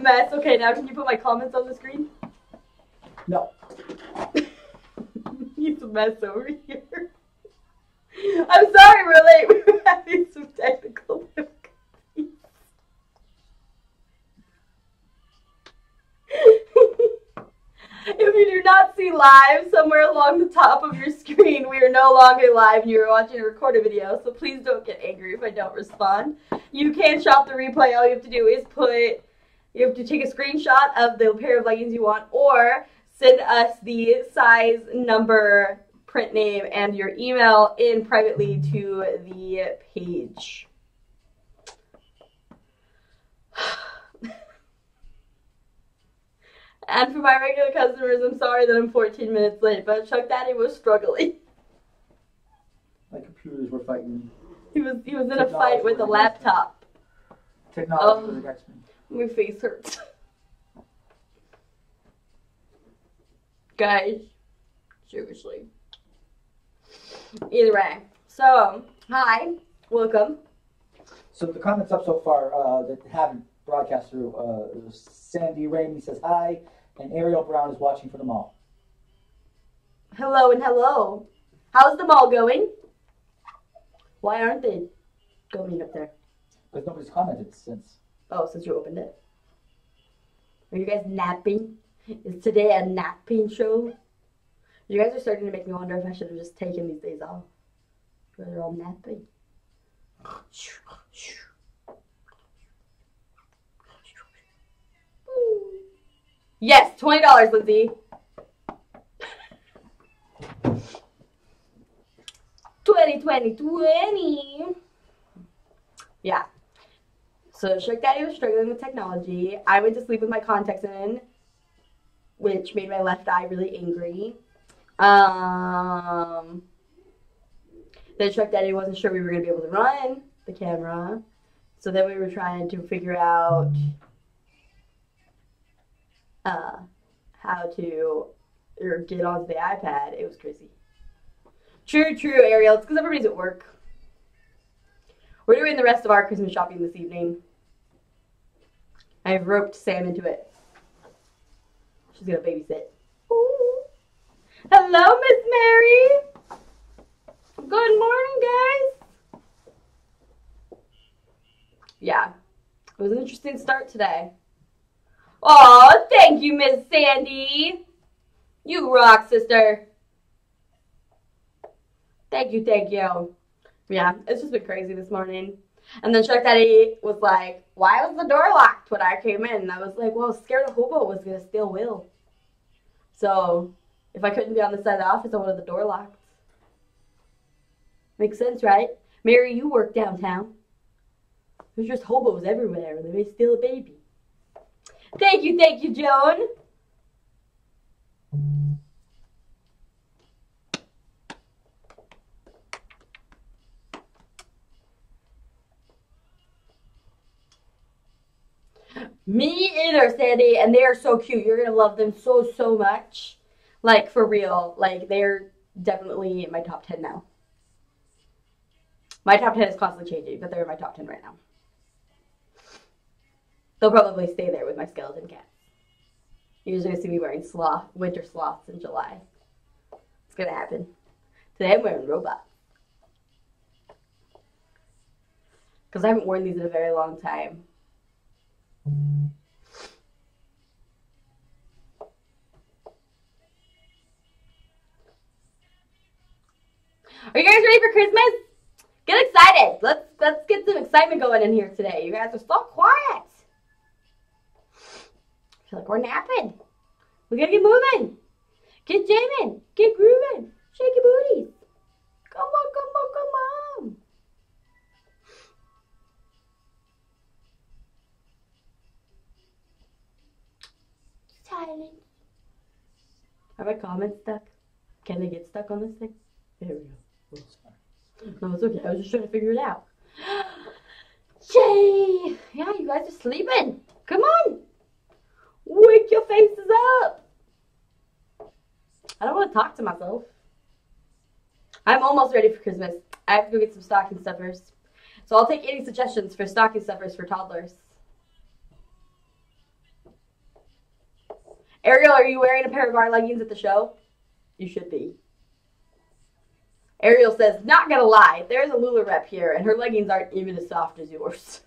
a mess. Okay, now can you put my comments on the screen? No. He's a mess over here. I'm sorry we're late. We were having some technical difficulties. if you do not see live somewhere along the top of your screen, we are no longer live and you are watching a recorded video, so please don't get angry if I don't respond. You can shop the replay. All you have to do is put, you have to take a screenshot of the pair of leggings you want or send us the size, number, print name, and your email in privately to the page. and for my regular customers, I'm sorry that I'm 14 minutes late, but Chuck Daddy was struggling. My computers were fighting. He was he was in a fight with a laptop. Technology was against me. My face hurts. Guys, seriously. Either way. So, hi, welcome. So the comments up so far uh, that haven't broadcast through, uh, Sandy Ramey says hi, and Ariel Brown is watching for the mall. Hello and hello. How's the mall going? Why aren't they going up there? Because nobody's commented since. Oh, since you opened it. Are you guys napping? Is today a napping show? You guys are starting to make me wonder if I should have just taken these days off. Because they're all napping. Yes, twenty dollars, Lindsay. Twenty, twenty, twenty. Yeah. So Shark Daddy was struggling with technology. I went to sleep with my contacts in, which made my left eye really angry. Um, then Shark Daddy wasn't sure we were gonna be able to run the camera, so then we were trying to figure out uh, how to or get onto the iPad. It was crazy. True, true, Ariel. It's because everybody's at work. We're doing the rest of our Christmas shopping this evening. I've roped Sam into it. She's gonna babysit. Ooh. Hello, Miss Mary. Good morning, guys. Yeah, it was an interesting start today. Oh, thank you, Miss Sandy. You rock, sister. Thank you, thank you. Yeah, it's just been crazy this morning. And then Shark Daddy was like, Why was the door locked when I came in? And I was like, Well, scared a hobo was to steal Will. So if I couldn't be on the side of the office, I wanted the door locked. Makes sense, right? Mary, you work downtown. There's just hobos everywhere. They may steal a baby. Thank you, thank you, Joan. Me either, Sandy, and they are so cute. You're gonna love them so so much. Like for real. Like they're definitely in my top ten now. My top ten is constantly changing, but they're in my top ten right now. They'll probably stay there with my skeleton cat. You're just gonna see me wearing sloth winter sloths in July. It's gonna happen. Today I'm wearing robot. Because I haven't worn these in a very long time. Are you guys ready for Christmas? Get excited. Let's let's get some excitement going in here today. You guys are so quiet. I feel like we're napping. We gotta get moving. Get jamming. Get grooving. Shake your booties. Silence. Are my comments stuck? Can they get stuck on this thing? There we go. No, it's okay. I was just trying to figure it out. Yay! Yeah, you guys are sleeping. Come on. Wake your faces up. I don't want to talk to myself. I'm almost ready for Christmas. I have to go get some stocking stuffers. So I'll take any suggestions for stocking stuffers for toddlers. Ariel, are you wearing a pair of our leggings at the show? You should be. Ariel says, not gonna lie, there's a Lula rep here, and her leggings aren't even as soft as yours.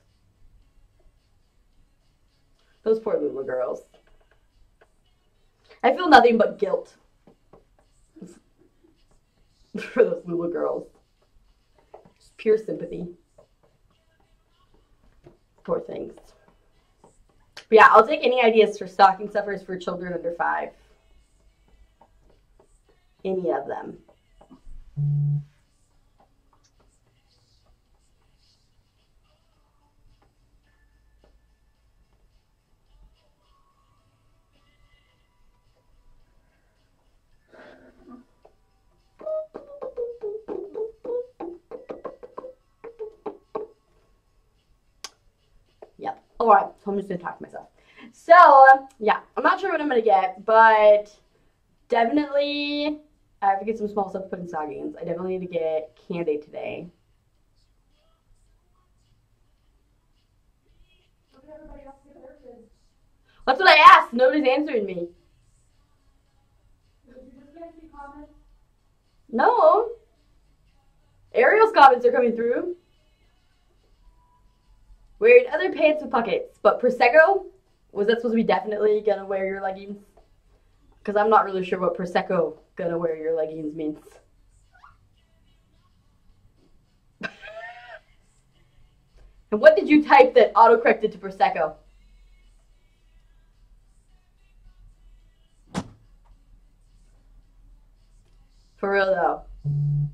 Those poor Lula girls. I feel nothing but guilt for those Lula girls. Just pure sympathy. Poor things. But yeah, I'll take any ideas for stocking stuffers for children under five. Any of them. So I'm just gonna talk to myself. So yeah, I'm not sure what I'm gonna get, but definitely I have to get some small stuff to put in stockings. I definitely need to get candy today. That's what I asked. Nobody's answering me. No. Ariel's comments are coming through. Wearing other pants with pockets, but Prosecco? Was that supposed to be definitely gonna wear your leggings? Because I'm not really sure what Prosecco gonna wear your leggings means. and what did you type that autocorrected to Prosecco? For real though.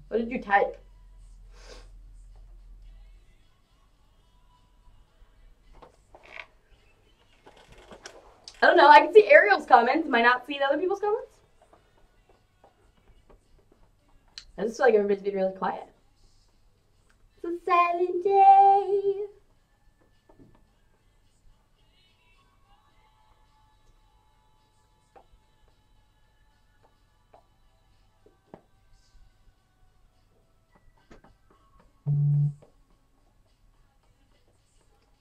What did you type? Don't know. I can see Ariel's comments. Am I not seeing other people's comments? I just feel like everybody's being really quiet. It's a silent day.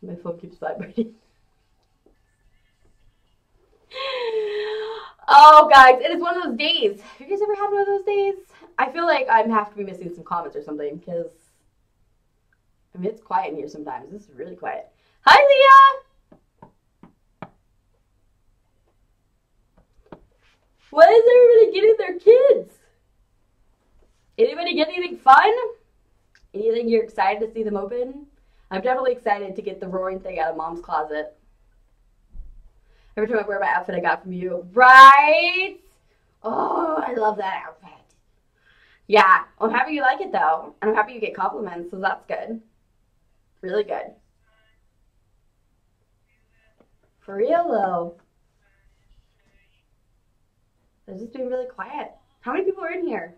My phone keeps vibrating. Oh, guys, it is one of those days. Have you guys ever had one of those days? I feel like I have to be missing some comments or something because, I mean, it's quiet in here sometimes. This is really quiet. Hi, Leah! What is everybody getting their kids? Anybody get anything fun? Anything you're excited to see them open? I'm definitely excited to get the roaring thing out of mom's closet. Every time I wear my outfit I got from you. Right? Oh, I love that outfit. Yeah, I'm happy you like it though. And I'm happy you get compliments, so that's good. Really good. For real though. They're just being really quiet. How many people are in here?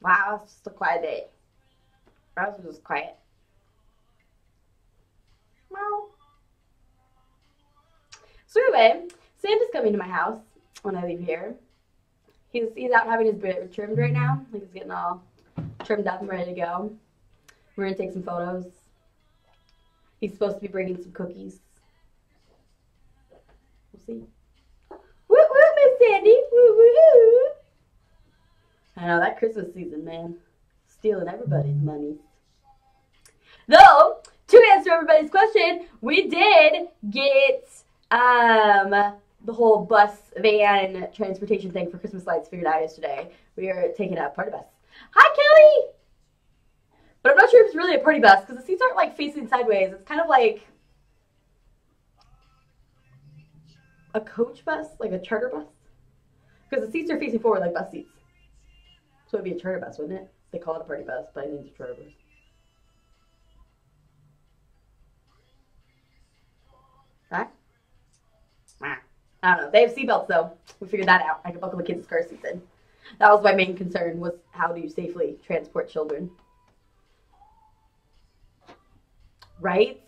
Wow, it's just a quiet day. Ours was just quiet. Meow. So anyway, Santa's coming to my house when I leave here. He's he's out having his beard trimmed right now. Like he's getting all trimmed up and ready to go. We're gonna take some photos. He's supposed to be bringing some cookies. We'll see. Woo woo, Miss Sandy. Woo woo. I know that Christmas season, man, stealing everybody's money. Though, to answer everybody's question, we did get um, the whole bus van transportation thing for Christmas lights figured out yesterday. We are taking a party bus. Hi, Kelly. But I'm not sure if it's really a party bus because the seats aren't like facing sideways. It's kind of like a coach bus, like a charter bus. Because the seats are facing forward like bus seats. So it'd be a charter bus, wouldn't it? They call it a party bus, but I think it's a charter bus. I don't know. They have seatbelts though. We figured that out. I could buckle the kids' car seats in. That was my main concern was how do you safely transport children. Right?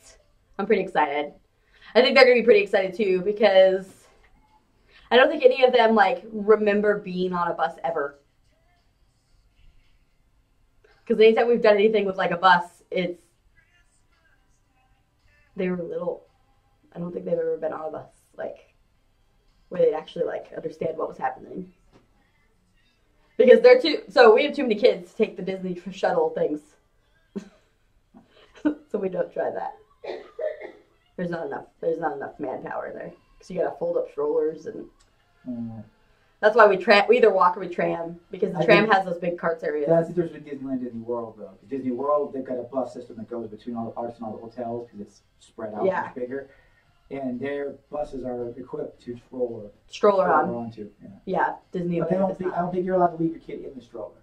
I'm pretty excited. I think they're gonna be pretty excited too because I don't think any of them like remember being on a bus ever. Because anytime we've done anything with like a bus, it's they were little. I don't think they've ever been on a bus like where they'd actually like understand what was happening. Because they're too so we have too many kids to take the Disney shuttle things. so we don't try that. There's not enough. There's not enough manpower in there. Cause you gotta fold up strollers and Uh, that's why we tram. We either walk or we tram because the I tram has those big carts areas. that's the difference between Disneyland and Disney World, though. Disney World, they've got a bus system that goes between all the parks and all the hotels because it's spread out Yeah. much bigger. And their buses are equipped to stroller, Stroller on. onto. Yeah. Yeah, Disney. But I don't think. I don't think you're allowed to leave your kid in the stroller.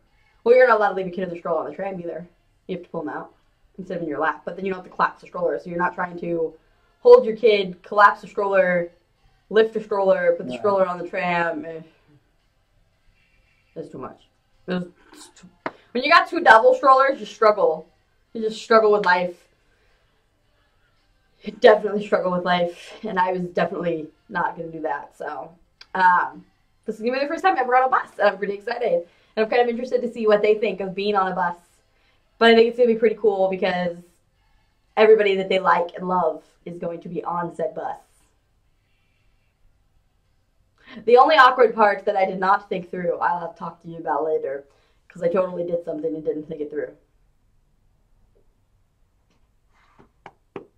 Well, you're not allowed to leave your kid in the stroller on the tram either. You have to pull them out instead of in your lap. But then you don't have to collapse the stroller, so you're not trying to hold your kid, collapse the stroller, lift the stroller, put the Yeah. stroller on the tram. Eh. That's too much. Too- When you got two double strollers, you struggle. You just struggle with life. Definitely struggle with life, and I was definitely not going to do that. So, um, this is gonna be the first time I ever on a bus, and I'm pretty excited. And I'm kind of interested to see what they think of being on a bus. But I think it's gonna be pretty cool because everybody that they like and love is going to be on said bus. The only awkward part that I did not think through, I'll have to talk to you about later, because I totally did something and didn't think it through.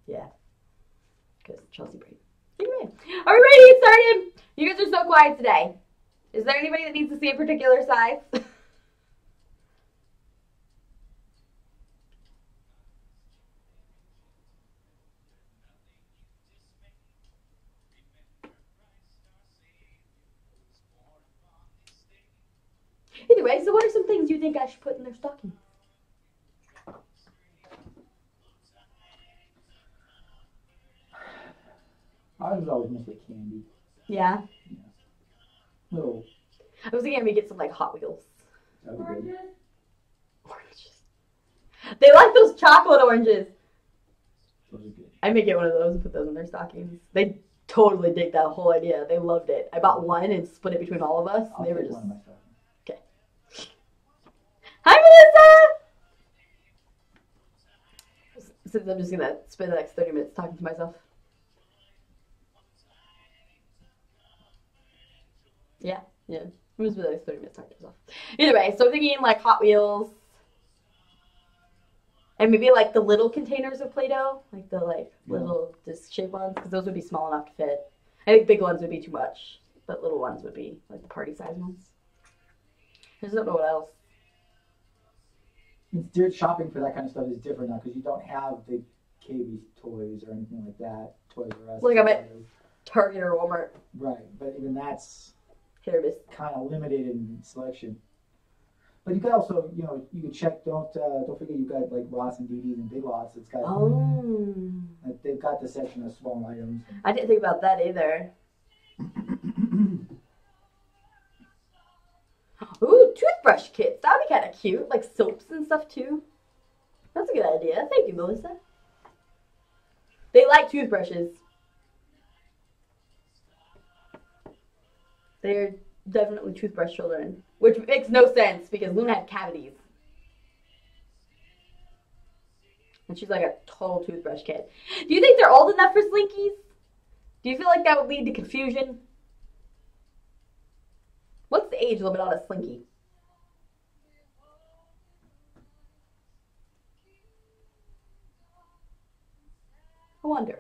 Yeah. Because Chelsea Brain. Anyway, are we ready to get started? You guys are so quiet today. Is there anybody that needs to see a particular size? Either way, so what are some things you think I should put in their stocking? Ours was always mostly candy. Yeah. Little. I was thinking we get some like Hot Wheels. That'd be good. Oranges. They like those chocolate oranges. Those are good. I may get one of those and put those in their stockings. They totally dig that whole idea. They loved it. I bought one and split it between all of us. I'll they were take just one of. Hi Melissa! Since I'm just gonna spend the next 30 minutes talking to myself. Yeah, yeah. It was gonna spend the next 30 minutes talking to myself. Either way, so I'm thinking like Hot Wheels. And maybe like the little containers of Play-Doh, like the like Yeah. little disc shaped ones, because those would be small enough to fit. I think big ones would be too much, but little ones would be like the party size ones. I just don't know what else. It's dirt shopping for that kind of stuff is different now because you don't have the KB toys or anything like that. Toys R Us. Like I'm at- Target or Walmart, Right, but even that's kind of limited in selection. But you could also, you know, you could check. Don't uh, don't forget you got like Ross and DD's and Big Lots. It's got Oh, like, they've got the section of small items. I didn't think about that either. Ooh, toothbrush kits. That'd be kind of cute, like soaps and stuff too. That's a good idea. Thank you, Melissa. They like toothbrushes. They're definitely toothbrush children, which makes no sense because Luna had cavities. And she's like a total toothbrush kid. Do you think they're old enough for slinkies? Do you feel like that would lead to confusion? What's the age limit on a slinky? I wonder.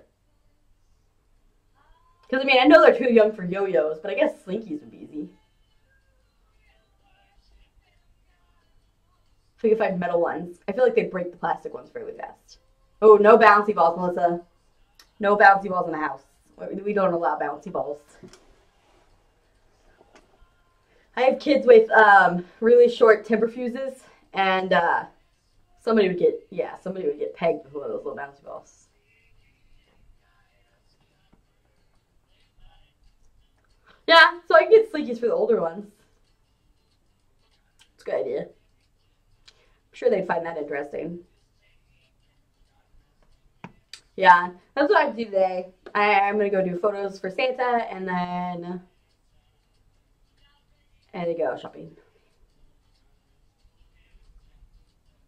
Because, I mean, I know they're too young for yo yo's, but I guess slinkies would be easy. If we can find metal ones. I feel like they break the plastic ones fairly fast. Oh, no bouncy balls, Melissa. No bouncy balls in the house. We don't allow bouncy balls. I have kids with um, really short temper fuses, and uh, somebody would get, yeah, somebody would get pegged with one of those little bouncy balls. Yeah, so I can get slinkies for the older ones. It's a good idea. I'm sure they'd find that interesting. Yeah, that's what I do today. I, I'm gonna go do photos for Santa and then and to go shopping.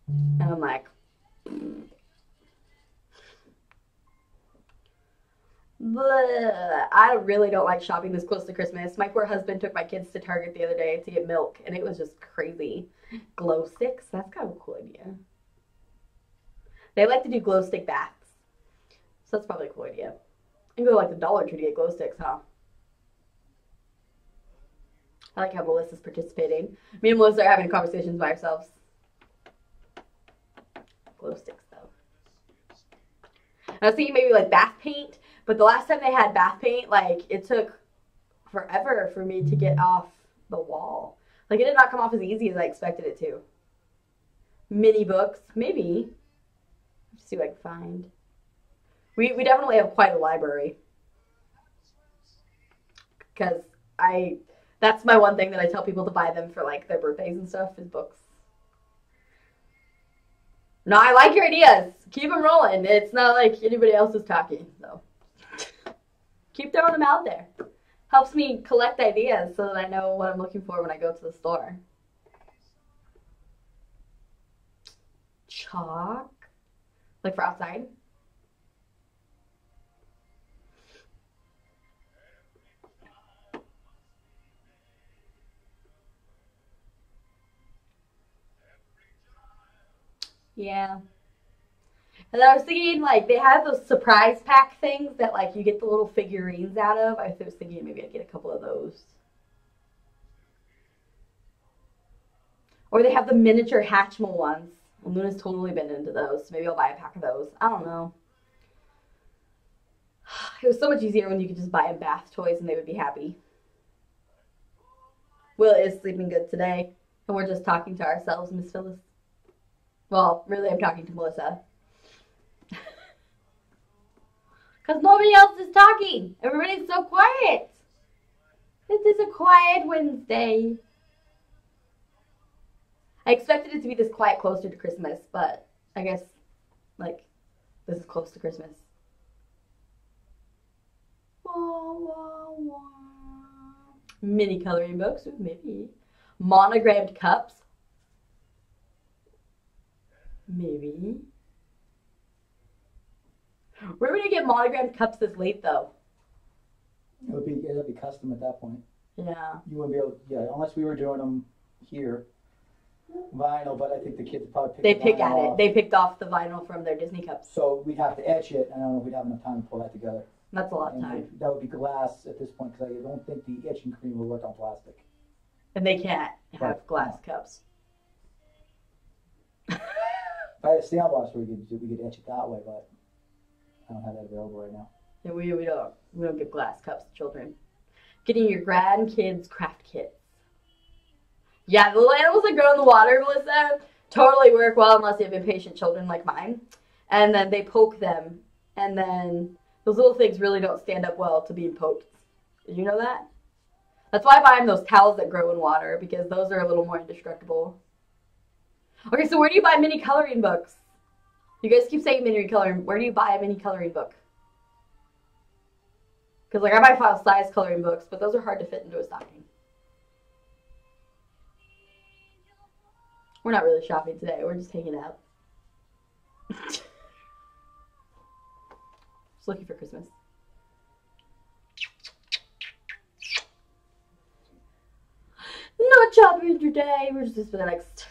And I'm like, I really don't like shopping this close to Christmas. My poor husband took my kids to Target the other day to get milk, and it was just crazy. Glow sticks? That's kind of a cool idea. They like to do glow stick baths. So that's probably a cool idea. And go to like the Dollar Tree to get glow sticks, huh? I like how Melissa's participating. Me and Melissa are having conversations by ourselves. Glow sticks, though. I was thinking maybe like bath paint, but the last time they had bath paint, like it took forever for me to get off the wall. Like it did not come off as easy as I expected it to. Mini books, maybe. Let's see what I can find. We we definitely have quite a library. Because I that's my one thing that I tell people to buy them for like their birthdays and stuff is books. No, I like your ideas. Keep them rolling. It's not like anybody else is talking, so keep throwing them out there. Helps me collect ideas so that I know what I'm looking for when I go to the store. Chalk, like for outside. Yeah. And I was thinking, like, they have those surprise pack things that, like, you get the little figurines out of. I was thinking maybe I'd get a couple of those. Or they have the miniature Hatchimal ones. Luna's totally been into those. So Maybe I'll buy a pack of those. I don't know. It was so much easier when you could just buy them bath toys and they would be happy. Will is sleeping good today, and we're just talking to ourselves, Miss Phyllis. Well, really, I'm talking to Melissa. Because nobody else is talking. Everybody's so quiet. This is a quiet Wednesday. I expected it to be this quiet closer to Christmas, but I guess, like, this is close to Christmas. Wah, wah, wah. Mini coloring books, maybe. Monogrammed cups. Maybe. Where would you get monogrammed cups this late though? It would be it would be custom at that point. Yeah. You wouldn't be able, yeah, unless we were doing them here, vinyl. But I think the kids probably pick They the pick vinyl at it. off. They picked off the vinyl from their Disney cups. So we'd have to etch it, and I don't know if we'd have enough time to pull that together. That's a lot of And time. That would be glass at this point because I don't think the etching cream will work on plastic. And they can't have Right. glass cups. If I had a washer, we could we could etch it that way, but I don't have that available right now. Yeah, we, we don't we don't give glass cups to children. Getting your grandkids craft kits. Yeah, the little animals that grow in the water, Melissa, totally work well unless you have impatient children like mine. And then they poke them, and then those little things really don't stand up well to being poked. Did you know that? That's why I buy them those towels that grow in water because those are a little more indestructible. Okay, so where do you buy mini coloring books? You guys keep saying mini coloring. Where do you buy a mini coloring book? Because like I buy file size coloring books, but those are hard to fit into a stocking. We're not really shopping today. We're just hanging out. just looking for Christmas. Not shopping today. We're just for the next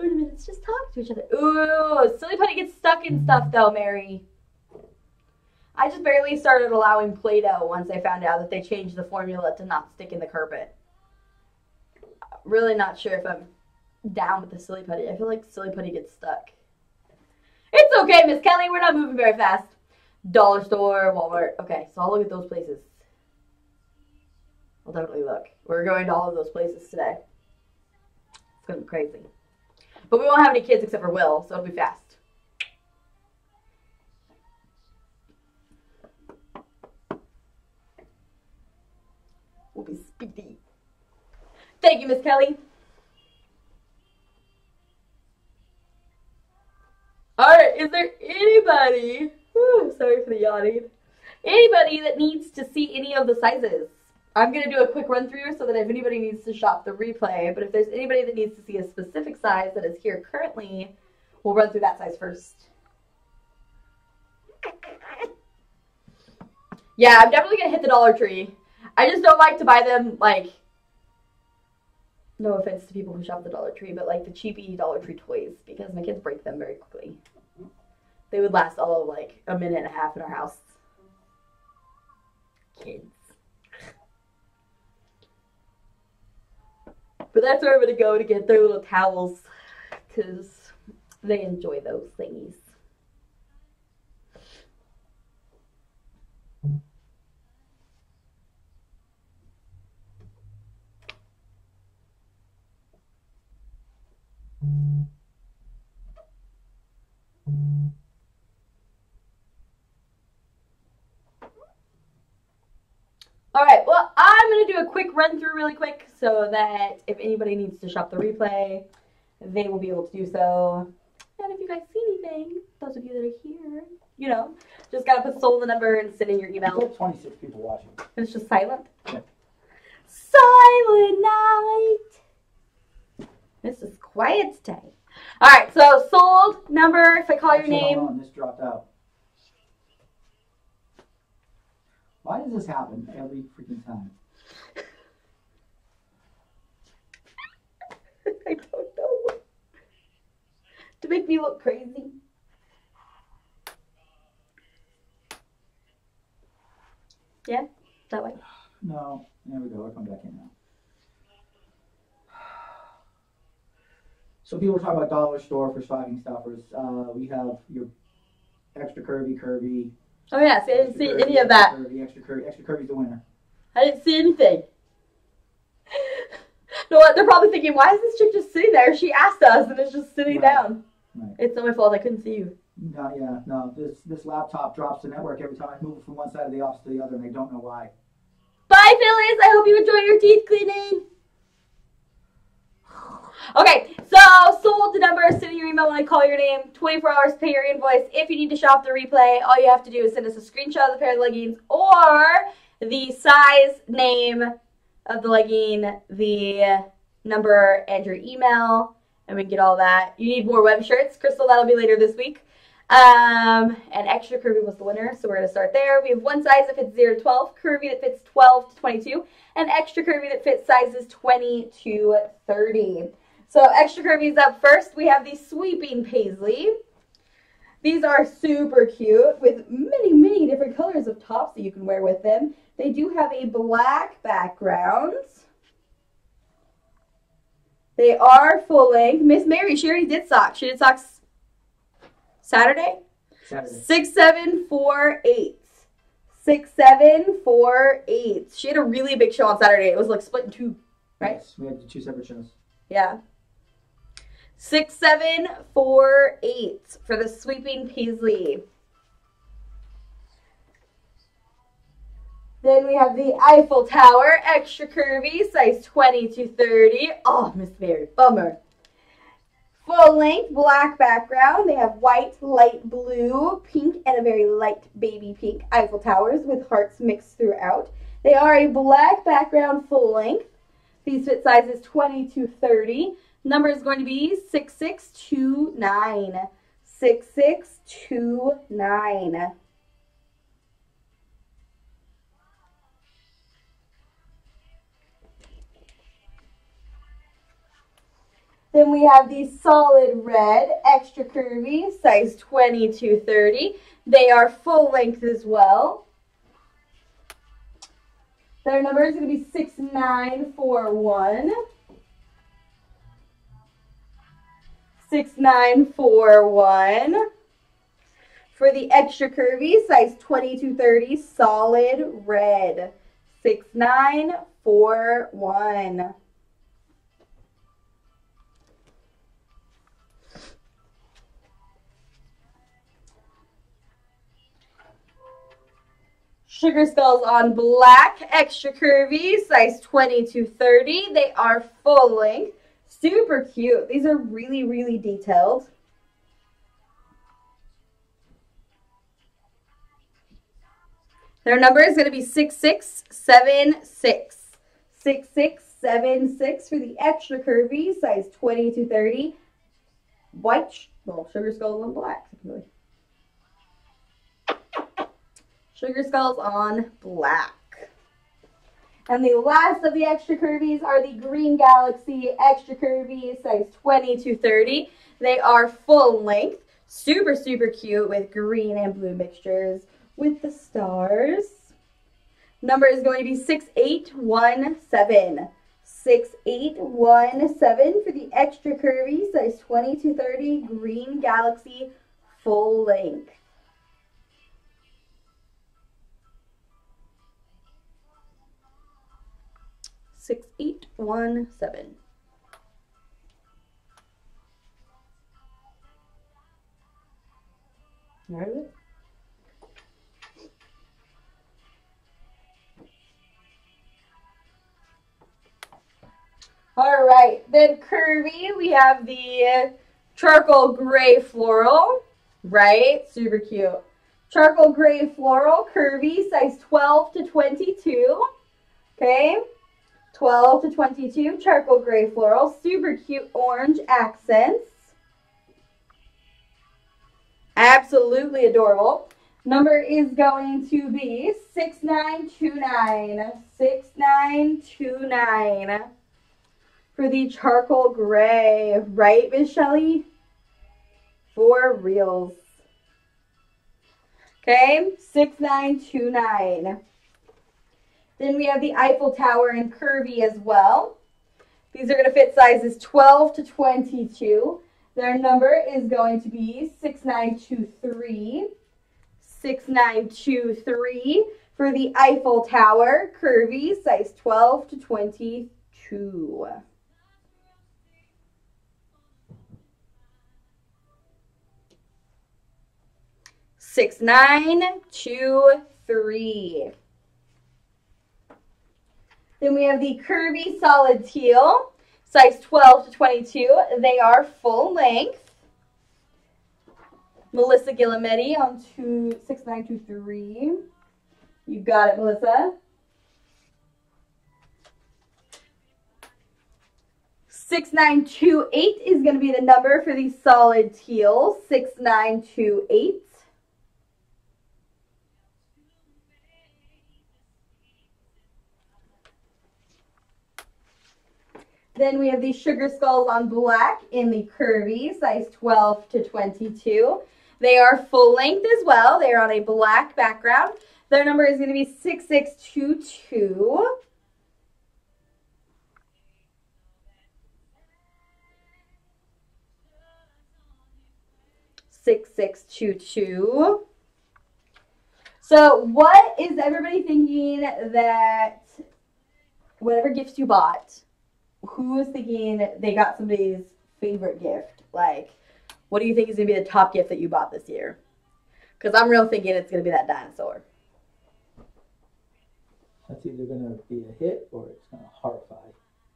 30 minutes just talk to each other. Ooh, silly putty gets stuck in stuff though, Mary. I just barely started allowing Play-Doh once I found out that they changed the formula to not stick in the carpet. Really not sure if I'm down with the silly putty. I feel like silly putty gets stuck. It's okay, Miss Kelly. We're not moving very fast. Dollar store, Walmart. Okay, so I'll look at those places. I'll definitely look. We're going to all of those places today. It's gonna be crazy. But we won't have any kids except for Will, so it'll be fast. We'll be speedy. Thank you, Miss Kelly. Alright, is there anybody, whew, sorry for the yawning, anybody that needs to see any of the sizes? I'm going to do a quick run through so that if anybody needs to shop the replay, but if there's anybody that needs to see a specific size that is here currently, we'll run through that size first. Yeah, I'm definitely going to hit the Dollar Tree. I just don't like to buy them, like, no offense to people who shop the Dollar Tree, but like the cheapy Dollar Tree toys because my kids break them very quickly. They would last all of like a minute and a half in our house. Kids. But that's where I'm gonna go to get their little towels because they enjoy those thingies. All right, well, I'm going to do a quick run through really quick so that if anybody needs to shop the replay, they will be able to do so. And if you guys see anything, those of you that are here, you know, just got to put soul the number and send in your email. like 26 people watching. And it's just silent. Yeah. Silent night. This is quiet day. All right, so sold number. If I call your Actually, hold name, on, this dropped out. Why does this happen every freaking time? I don't know. To make me look crazy. Yeah, that way. No, there we go. We're coming back in now. So people talk about dollar store for stocking stuffers. Uh, we have your extra curvy, curvy. Oh yeah, see, I didn't see curvy, any of that. Curvy, extra curvy, extra curvy's the winner. I didn't see anything. No, what? They're probably thinking, why is this chick just sitting there? She asked us, and it's just sitting Right. down. Right. It's not my fault. I couldn't see you. No, yeah, no. This this laptop drops the network every time I move it from one side of the office to the other, and I don't know why. Bye, Phyllis. I hope you enjoy your teeth cleaning. Okay, so sold the number, send your email when I call your name. 24 hours to pay your invoice. If you need to shop the replay, all you have to do is send us a screenshot of the pair of leggings or the size, name of the legging, the number, and your email, and we can get all that. You need more web shirts. Crystal, that'll be later this week. Um, and extra curvy was the winner, so we're gonna start there. We have one size that fits 0 to 12, curvy that fits 12 to 22, and extra curvy that fits sizes 20 to 30. So extra curvy is up first. We have the sweeping paisley. These are super cute with many, many different colors of tops that you can wear with them. They do have a black background. They are full length. Miss Mary, she already did socks. She did socks Saturday? Saturday. Six seven four eight. Six seven four eight. She had a really big show on Saturday. It was like split in two. Right. Yes, we had two separate shows. Yeah. Six seven four eight for the sweeping paisley. Then we have the Eiffel Tower, extra curvy, size 20 to 30. Oh, Miss Mary, bummer. Full length, black background. They have white, light blue, pink, and a very light baby pink Eiffel Towers with hearts mixed throughout. They are a black background full length. These fit sizes 20 to 30. Number is going to be 6629. 6629. Then we have the solid red, extra curvy, size 20 to 30. They are full length as well. Their number is going to be 6941. 6941. For the extra curvy, size 2230, solid red. 6941. Sugar Skulls on black, extra curvy, size 2230. They are full length. Super cute. These are really, really detailed. Their number is going to be 6676. 6676 for the extra curvy, size 20 to 30. White, well, sugar skulls on black. Sugar skulls on black. And the last of the extra curvies are the Green Galaxy extra curvy, size 20 to 30. They are full length, super, super cute with green and blue mixtures with the stars. Number is going to be 6817. 6817 for the extra curvy, size 20 to 30, Green Galaxy, full length. Six eight one seven. All right. All right, then curvy, we have the charcoal gray floral, right? Super cute. Charcoal gray floral, curvy, size 12 to 22. Okay, 12 to 22, charcoal gray floral, super cute orange accents. Absolutely adorable. Number is going to be 6929. 6929 for the charcoal gray, right, Miss Shelly? For reals. Okay, 6929. Then we have the Eiffel Tower in curvy as well. These are going to fit sizes 12 to 22. Their number is going to be 6923. 6923 for the Eiffel Tower, curvy, size 12 to 22. six nine two three. Then we have the curvy solid teal, size 12 to 22. They are full length. Melissa Guillemetti on two, 6923. You got it, Melissa. 6928 is going to be the number for the solid teal. 6928. Then we have these sugar skulls on black in the curvy, size 12 to 22. They are full length as well. They are on a black background. Their number is going to be 6622. Six six two two. So, what is everybody thinking that whatever gifts you bought, who is thinking they got somebody's favorite gift? Like, what do you think is going to be the top gift that you bought this year? Because I'm real thinking it's going to be that dinosaur. That's either going to be a hit or it's going to horrify.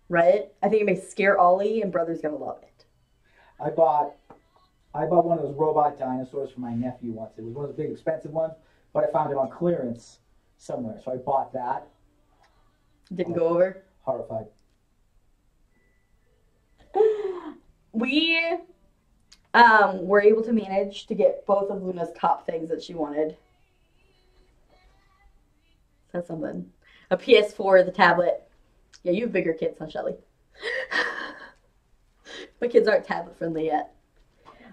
Right? I think it may scare Ollie, and Brother's going to love it. I bought I bought one of those robot dinosaurs for my nephew once. It was one of the big expensive ones, but I found it on clearance somewhere. So I bought that. Didn't go over? Horrified. We um, were able to manage to get both of Luna's top things that she wanted. That's something. A PS4, the tablet. Yeah, you have bigger kids, huh, Shelly? My kids aren't tablet friendly yet.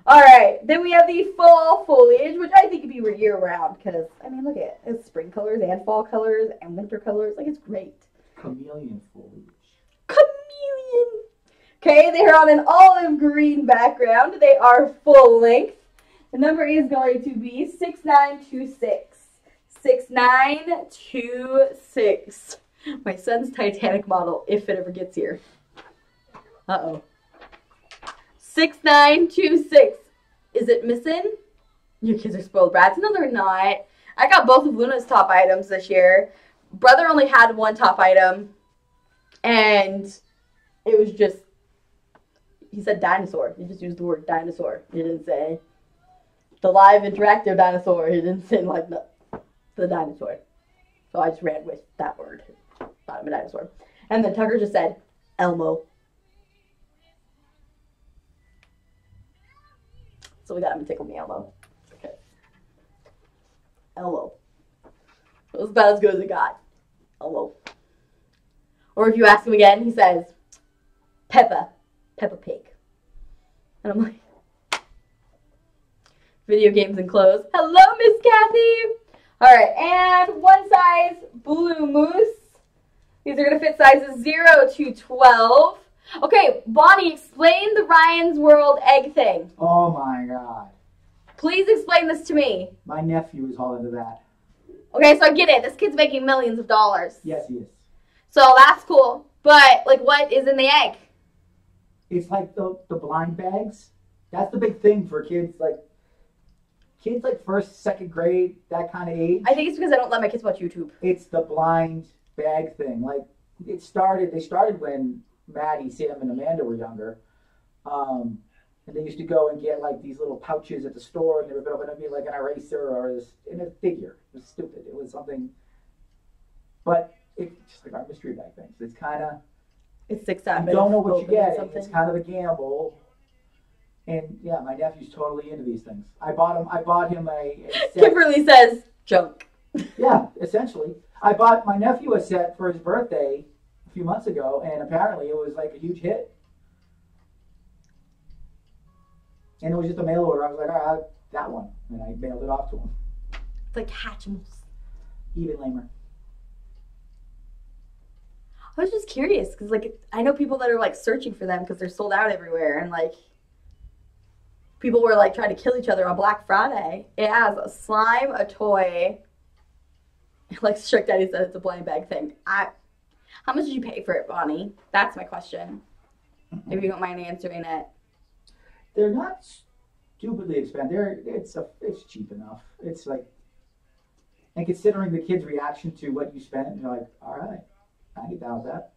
All right, then we have the fall foliage, which I think could be year round because I mean, look at it. It's spring colors and fall colors and winter colors. Like it's great. Chameleon foliage. Okay, they are on an olive green background. They are full length. The number is going to be 6926. 6926. My son's Titanic model, if it ever gets here. Uh oh. 6926. Is it missing? Your kids are spoiled brats. No, they're not. I got both of Luna's top items this year. Brother only had one top item, and it was just. He said dinosaur. He just used the word dinosaur. He didn't say the live interactive dinosaur. He didn't say like the, the dinosaur. So I just ran with that word. Thought of a dinosaur. And then Tucker just said Elmo. So we got him to tickle me Elmo. Okay. Elmo. It was about as good as it got. Elmo. Or if you ask him again, he says, Peppa. Peppa Pig. And I'm like, video games and clothes. Hello, Miss Kathy. All right, and one size blue moose. These are gonna fit sizes zero to twelve. Okay, Bonnie, explain the Ryan's World egg thing. Oh my god. Please explain this to me. My nephew is all into that. Okay, so I get it. This kid's making millions of dollars. Yes, he is. So that's cool. But like what is in the egg? It's like the the blind bags. That's the big thing for kids like kids like first, second grade, that kind of age. I think it's because I don't let my kids watch YouTube. It's the blind bag thing. Like it started. They started when Maddie, Sam, and Amanda were younger. Um, and they used to go and get like these little pouches at the store, and they would open up be like an eraser or this in a figure. It was stupid. It was something. But it's just like our mystery bag things. It's kind of It's six you don't know what you get. It's kind of a gamble. And yeah, my nephew's totally into these things. I bought him. I bought him a, a set. Kimberly says junk. Yeah, essentially. I bought my nephew a set for his birthday a few months ago, and apparently it was like a huge hit. And it was just a mail order. I was like, all right, that one, and I mailed it off to him. It's like Hatchimals. Even lamer. I was just curious because, like, I know people that are like searching for them because they're sold out everywhere, and like, people were like trying to kill each other on Black Friday. It has a slime, a toy. Like Shrek Daddy said, it's a blind bag thing. I, how much did you pay for it, Bonnie? That's my question. If you don't mind answering it. They're not stupidly expensive. They're it's a, it's cheap enough. It's like, and considering the kid's reaction to what you spent, you're like, all right, I can that.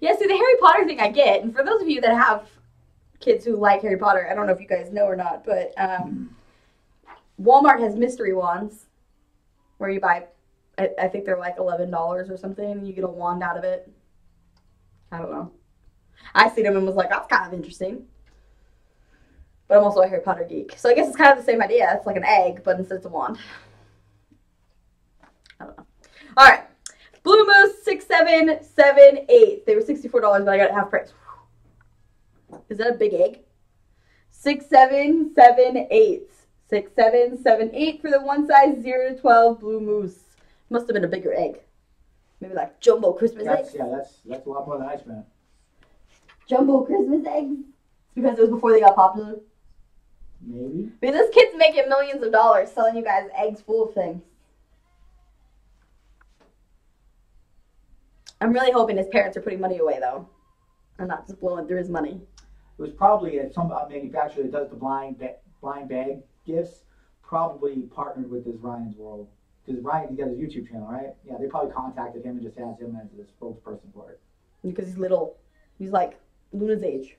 Yeah, see the Harry Potter thing I get, and for those of you that have kids who like Harry Potter, I don't know if you guys know or not, but um, Walmart has mystery wands where you buy, I, I think they're like eleven dollars or something, and you get a wand out of it. I don't know. I seen them and was like, that's kind of interesting. But I'm also a Harry Potter geek, so I guess it's kind of the same idea. It's like an egg, but instead it's a wand. I don't know. All right. Blue Moose six seven seven eight. They were sixty four dollars, but I got it half price. Is that a big egg? Six seven seven eight. Six seven seven eight for the one size zero to twelve Blue Moose. Must have been a bigger egg. Maybe like jumbo Christmas That's eggs. yeah, that's that's a lot more than I spent. Jumbo Christmas eggs. Because it was before they got popular. Maybe. Mean, this kid's making millions of dollars selling you guys eggs full of things. I'm really hoping his parents are putting money away though, and not just blowing through his money. It was probably a, some uh, manufacturer that does the blind ba- blind bag gifts. Probably partnered with this Ryan's World because Ryan, he got his YouTube channel, right? Yeah, they probably contacted him and just has him as the spokesperson for it. because he's little. He's like Luna's age.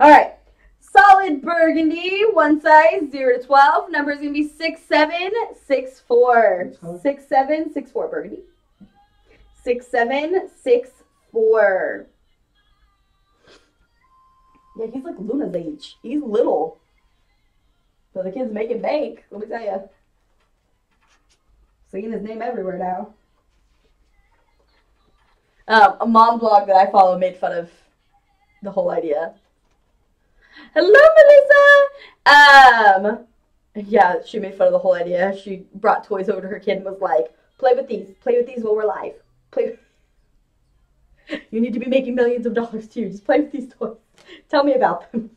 All right. Solid burgundy, one size, 0 to 12. Number is going to be 6764. Which color? 6764 burgundy. 6764. Yeah, he's like Luna's age. He's little. So the kid's making bank, let me tell you. Seeing his name everywhere now. Um, a mom blog that I follow made fun of the whole idea. Hello, Melissa. Um, yeah, she made fun of the whole idea. She brought toys over to her kid and was like, "Play with these. Play with these while we're live. Play. You need to be making millions of dollars too. Just play with these toys. Tell me about them.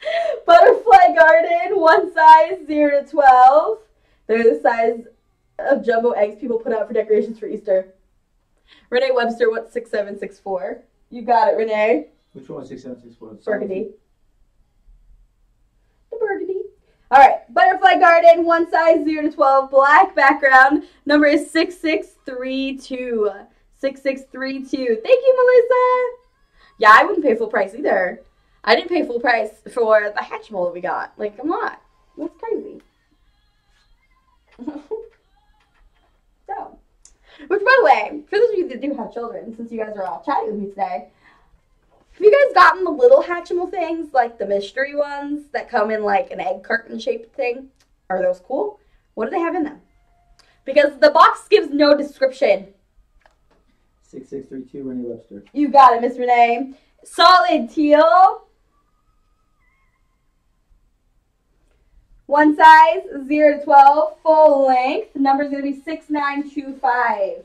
Butterfly Garden, one size, 0 to 12. They're the size of jumbo eggs people put out for decorations for Easter. Renee Webster, what's 6764? You got it, Renee. Which one was six seven six four? Burgundy. The burgundy. All right, Butterfly Garden, one size, 0 to 12, black background. Number is 6632. 6632. Thank you, Melissa. Yeah, I wouldn't pay full price either. I didn't pay full price for the Hatchimal that we got. Like, come on. That's crazy. so, which, by the way, for those of you that do have children, since you guys are all chatting with me today, have you guys gotten the little Hatchimal things, like the mystery ones that come in like an egg carton shaped thing? Are those cool? What do they have in them? Because the box gives no description. Six six three two. Renee Webster. You got it, Miss Renee. Solid teal. One size, 0 to 12, full length. Number's going to be 6925.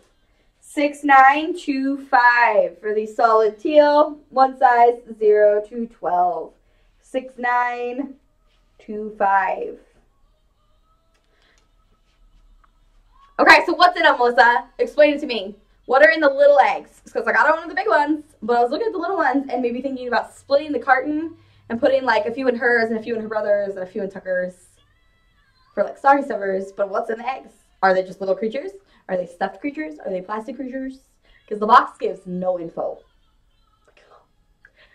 6925 for the solid teal. One size, 0 to 12. 6925. Okay, so what's in them, Melissa? Explain it to me. What are in the little eggs? Because I got one of the big ones, but I was looking at the little ones and maybe thinking about splitting the carton and putting like a few in hers and a few in her brother's and a few in Tucker's for like stocking stuffers. But what's in the eggs? Are they just little creatures? Are they stuffed creatures? Are they plastic creatures? Because the box gives no info.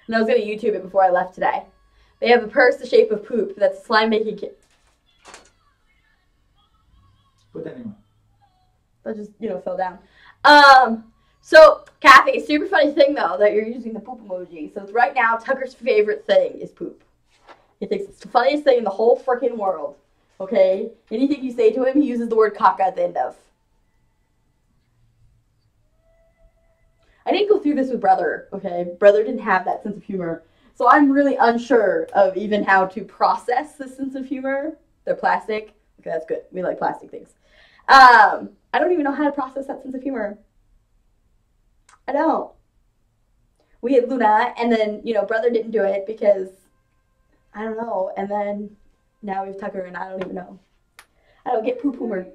And I was gonna YouTube it before I left today. They have a purse the shape of poop that's a slime making kit. Put that in. That just, you know, fell down. Um, so, Kathy, super funny thing though that you're using the poop emoji. So right now, Tucker's favorite thing is poop. He thinks it's the funniest thing in the whole freaking world. Okay? Anything you say to him, he uses the word caca at the end of. I didn't go through this with brother, okay? Brother didn't have that sense of humor. So I'm really unsure of even how to process this sense of humor. They're plastic. Okay, that's good. We like plastic things. Um, I don't even know how to process that sense of humor. I don't. We had Luna, and then, you know, brother didn't do it because I don't know. And then now we have Tucker, and I don't even know. I don't get poo poomer.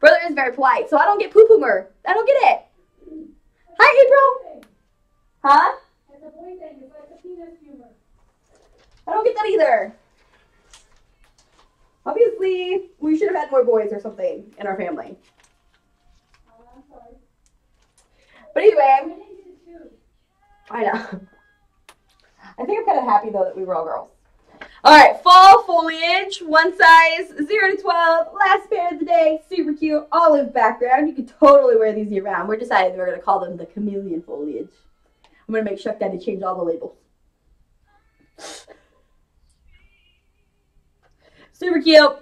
Brother is very polite, so I don't get poo poomer. I don't get it. Hi, April. Huh? I don't get that either. Obviously, we should have had more boys or something in our family. But anyway, I know. I think I'm kind of happy though that we were all girls. All right, fall foliage, one size, zero to twelve. Last pair of the day, super cute, olive background. You can totally wear these year round. We're deciding we're gonna call them the chameleon foliage. I'm gonna make Chuck Daddy change all the labels. Super cute.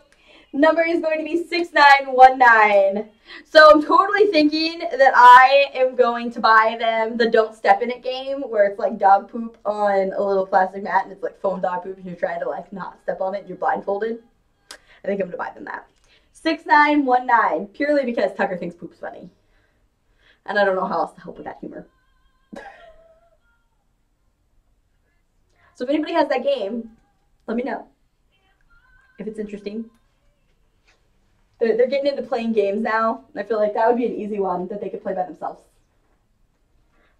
Number is going to be 6919. So I'm totally thinking that I am going to buy them the Don't Step in It game where it's like dog poop on a little plastic mat and it's like foam dog poop and you're trying to like not step on it and you're blindfolded. I think I'm going to buy them that. 6919 purely because Tucker thinks poop's funny. And I don't know how else to help with that humor. so if anybody has that game, let me know if it's interesting. They're, they're getting into playing games now. I feel like that would be an easy one that they could play by themselves.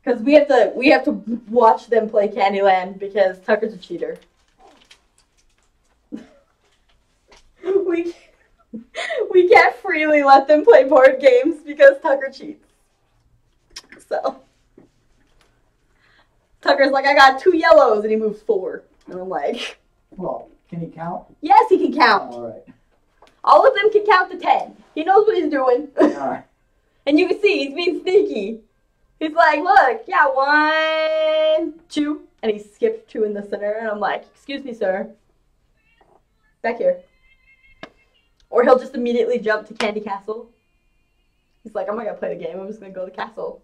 Because we have to we have to watch them play Candyland because Tucker's a cheater. we we can't freely let them play board games because Tucker cheats. So Tucker's like, I got two yellows, and he moves four, and I'm like, Well, can he count? yes, he can count. All right. All of them can count to ten. He knows what he's doing. Right. and you can see he's being sneaky. He's like, look, yeah, one, two. And he skipped two in the center. And I'm like, excuse me, sir. Back here. Or he'll just immediately jump to Candy Castle. He's like, I'm not going to play the game. I'm just going to go to the castle.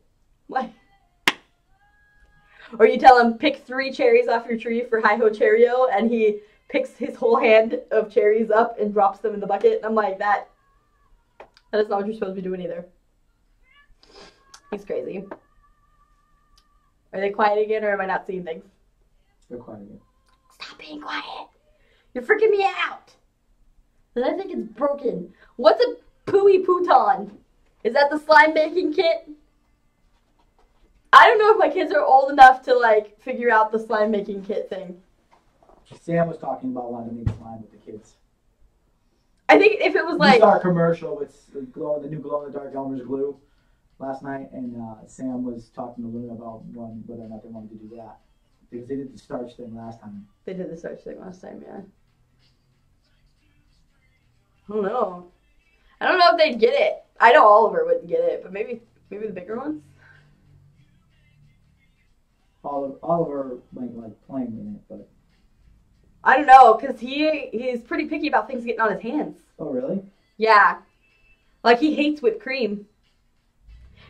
Like, or you tell him, pick three cherries off your tree for Hi Ho Cherry-O. And he picks his whole hand of cherries up and drops them in the bucket. And I'm like, that, that is not what you're supposed to be doing either. He's crazy. Are they quiet again, or am I not seeing things? They're quiet again. Stop being quiet. You're freaking me out. And I think it's broken. What's a pooey Pouton? Is that the slime making kit? I don't know if my kids are old enough to like figure out the slime making kit thing. Sam was talking about wanting to make slime with the kids. I think if it was we like saw a commercial with the glow, the new glow in the dark Elmer's glue last night, and uh, Sam was talking to Luna about one, whether or not they wanted to do that because they did the starch thing last time. they did the starch thing last time, yeah. I don't know. I don't know if they'd get it. I know Oliver wouldn't get it, but maybe maybe the bigger ones. Oliver, Oliver might like playing in it, but I don't know, cause he he's pretty picky about things getting on his hands. oh really? Yeah. Like he hates whipped cream.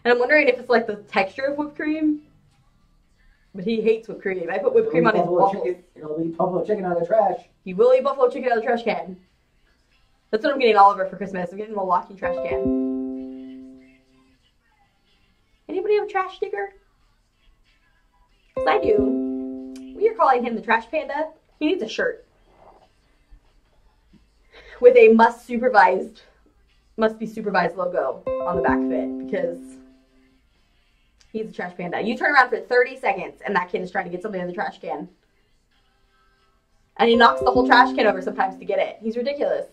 And I'm wondering if it's like the texture of whipped cream. But he hates whipped cream. I put whipped cream on his buffalo waffles. chicken. It'll be buffalo chicken out of the trash. He will eat buffalo chicken out of the trash can. That's what I'm getting Oliver for Christmas. I'm getting a walking trash can. Anybody have a trash digger? Because I do. We are calling him the trash panda. He needs a shirt. With a must supervised, must be supervised logo on the back of it because he's a trash panda. You turn around for 30 seconds and that kid is trying to get something in the trash can. And he knocks the whole trash can over sometimes to get it. He's ridiculous.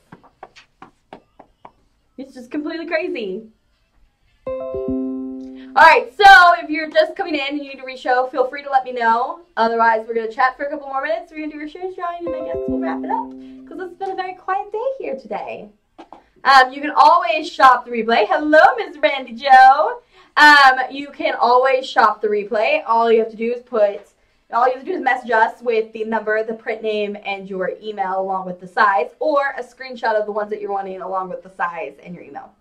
He's just completely crazy. Alright, so if you're just coming in and you need a re-show, feel free to let me know. Otherwise, we're going to chat for a couple more minutes. We're going to do a shares drawing, and I guess we'll wrap it up. Because it's been a very quiet day here today. Um, you can always shop the replay. Hello, Ms. Randy Joe. Um, you can always shop the replay. All you have to do is put all you have to do is message us with the number, the print name, and your email along with the size, or a screenshot of the ones that you're wanting along with the size and your email.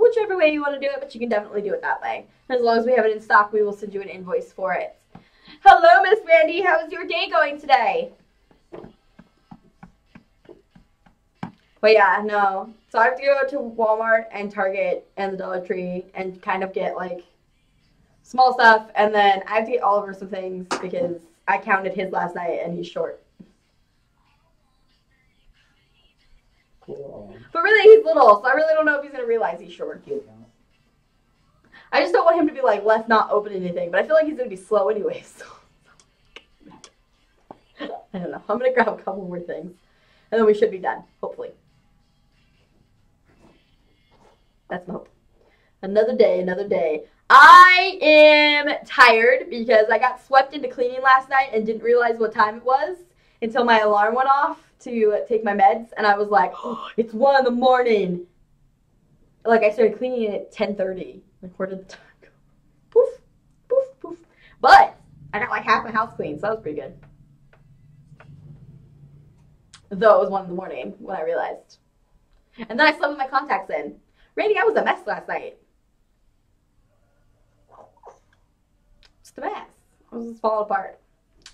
Whichever way you want to do it, but you can definitely do it that way. As long as we have it in stock, we will send you an invoice for it. Hello, Miss Randy. How's your day going today? But yeah, no. So I have to go to Walmart and Target and the Dollar Tree and kind of get like small stuff, and then I have to get Oliver some things because I counted his last night and he's short. But really, he's little, so I really don't know if he's gonna realize he's short. I just don't want him to be like left not open anything, but I feel like he's gonna be slow anyway. So I don't know. I'm gonna grab a couple more things, and then we should be done, hopefully. That's my hope. Another day, another day. I am tired because I got swept into cleaning last night and didn't realize what time it was until my alarm went off to take my meds, and I was like, oh, "It's one in the morning." Like I started cleaning at 10:30. Like where did the time go? Poof, poof, poof. But I got like half my house clean, so that was pretty good. Though it was one in the morning when I realized. And then I slept with my contacts in. Randy, I was a mess last night. Just a mess. I was just falling apart.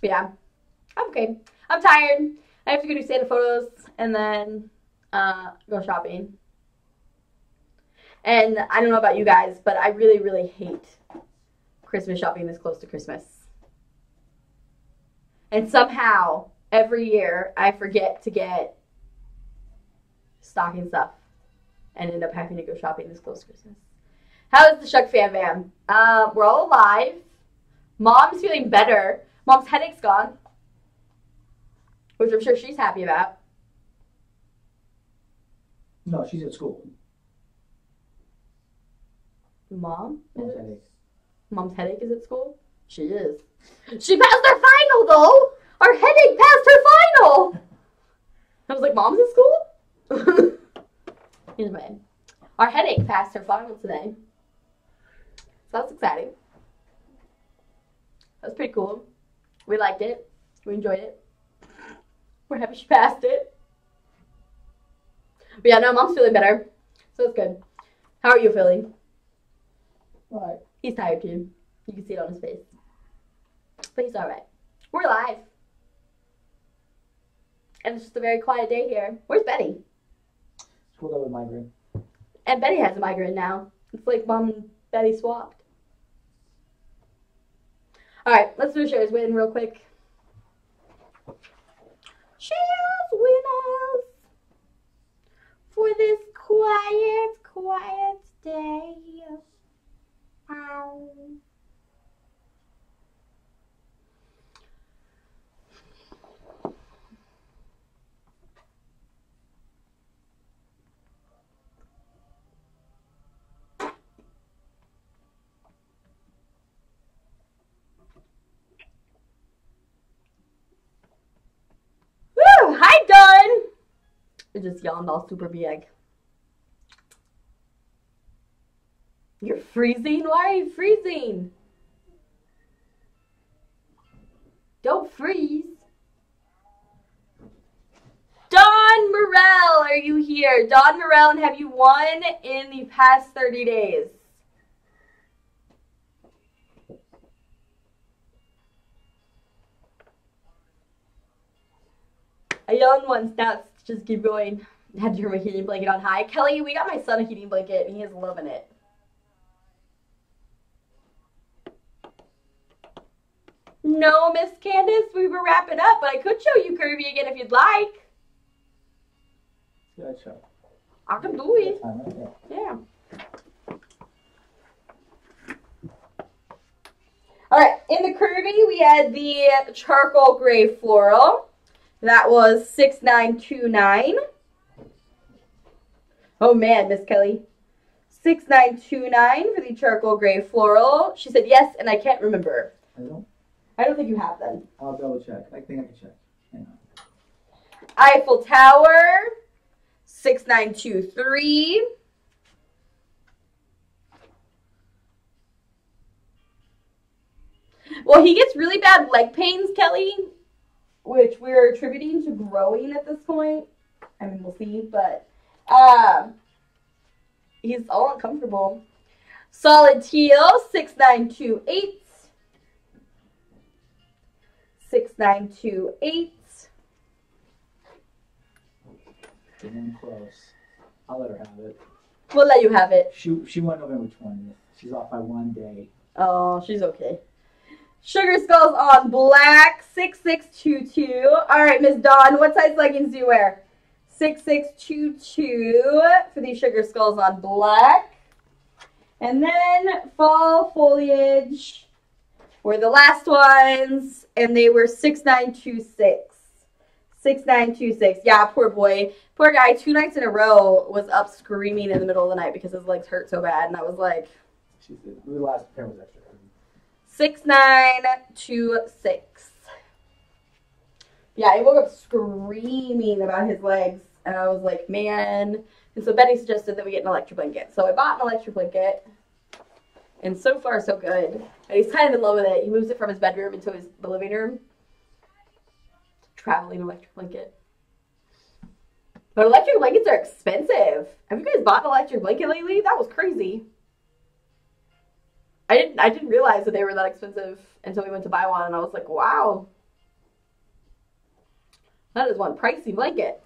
But yeah, I'm okay. I'm tired. I have to go do Santa photos and then uh, go shopping. And I don't know about you guys, but I really, really hate Christmas shopping this close to Christmas. And somehow, every year, I forget to get stocking stuff and end up having to go shopping this close to Christmas. How is the Shuck Fan Fam? Uh, we're all alive. Mom's feeling better. Mom's headache's gone, which I'm sure she's happy about. No, she's at school. Mom? Mom's headache. Mom's headache is at school? She is. She passed her final though! Our headache passed her final! I was like, Mom's at school? anyway, our headache passed her final today. So that's exciting. That was pretty cool. We liked it. We enjoyed it. We're happy she passed it. But yeah, no, Mom's feeling better. So it's good. How are you feeling? Alright. He's tired too. You can see it on his face. But he's alright. We're alive. And it's just a very quiet day here. Where's Betty? School got with migraine. And Betty has a migraine now. It's like mom and Betty swapped. All right, let's do a shares win real quick. Shares winners for this quiet, quiet day. Ow. Woo! Hi, Dawn! I just yawned all super big. You're freezing? Why are you freezing? Don't freeze. Dawn Morell, are you here? Dawn Morell, and have you won in the past 30 days? I once, now it's just keep going. I had to turn my heating blanket on high. Kelly, we got my son a heating blanket, and he is loving it. No, Miss Candace, we were wrapping up, but I could show you Kirby again if you'd like. Yeah, sure. I can do it. Yeah. Yeah. All right, in the Kirby, we had the charcoal gray floral. That was 6929. Oh man, Miss Kelly. 6929 for the charcoal gray floral. She said yes, and I can't remember. I don't. I don't think you have them. I'll double check. I think I can check. Hang on. Eiffel Tower, 6923. Well, he gets really bad leg pains, Kelly, which we're attributing to growing at this point. I mean, we'll see, but um, he's all uncomfortable. Solid teal, 6928. 6928. Getting close. I'll let her have it. We'll let you have it. She she won November twentieth. She's off by one day. Oh, she's okay. Sugar Skull's on black, 6622. All right, Miss Dawn, what size leggings do you wear? 6622 for these Sugar Skulls on black. And then Fall Foliage were the last ones, and they were 6926. 6926. Yeah, poor boy. Poor guy, two nights in a row, was up screaming in the middle of the night because his legs hurt so bad. And I was like, the last pair was actually. 6926. Yeah, I woke up screaming about his legs, and I was like, man. And so Betty suggested that we get an electric blanket. So I bought an electric blanket, and so far, so good. And he's kind of in love with it. He moves it from his bedroom into his the living room. Traveling electric blanket. But electric blankets are expensive. Have you guys bought an electric blanket lately? That was crazy. I didn't I didn't realize that they were that expensive until we went to buy one and I was like, wow. That is one pricey blanket.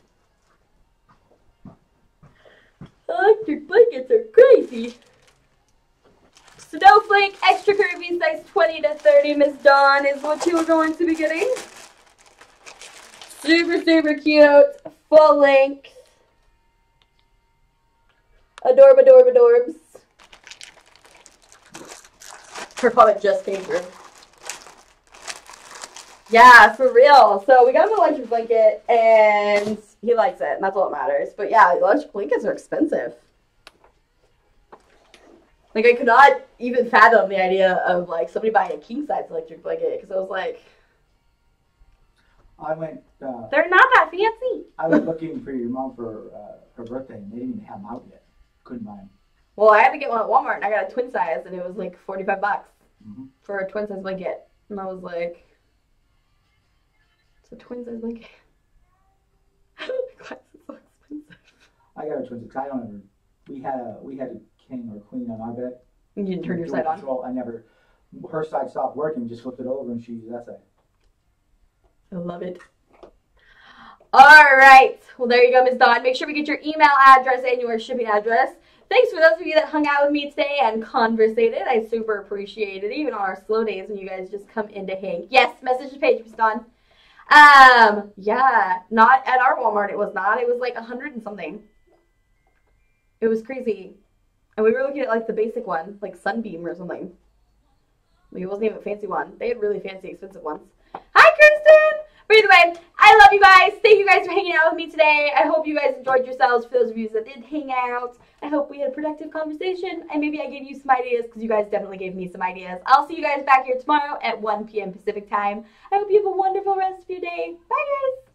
Electric blankets are crazy. Snowflake extra curvy size 20 to 30 Miss Dawn is what you are going to be getting. Super super cute, full length. Adorb adorb adorbs. Her comment just came through. Yeah, for real. So we got him an electric blanket, and he likes it, and that's all that matters. But yeah, electric blankets are expensive. Like I could not even fathom the idea of like somebody buying a king size electric blanket because I was like, I went. Uh, they're not that fancy. I was looking for your mom for uh, her birthday, and they didn't even have them out yet. Couldn't buy them. Well, I had to get one at Walmart, and I got a twin size, and it was like forty five bucks Mhm. for a twin size blanket, and I was like, it's a twin size blanket. Why is it so expensive? I got a twin because I don't ever. We had a we had a king or queen on our bed. You didn't turn your side on. Control. I never. Her side stopped working. Just flipped it over, and she used that side. I love it. All right. Well, there you go, Ms. Dawn. Make sure we get your email address and your shipping address. Thanks for those of you that hung out with me today and conversated. I super appreciate it, even on our slow days when you guys just come in to hang. Yes, message page was done. Um, yeah, not at our Walmart. It was not. It was like a hundred and something. It was crazy, and we were looking at like the basic one, like Sunbeam or something. It wasn't even a fancy one. They had really fancy, expensive ones. Hi, Kristen. But either way, I love you guys. Thank you guys for hanging out with me today. I hope you guys enjoyed yourselves. For those of you that did hang out, I hope we had a productive conversation. And maybe I gave you some ideas because you guys definitely gave me some ideas. I'll see you guys back here tomorrow at 1 p.m. Pacific time. I hope you have a wonderful rest of your day. Bye, guys.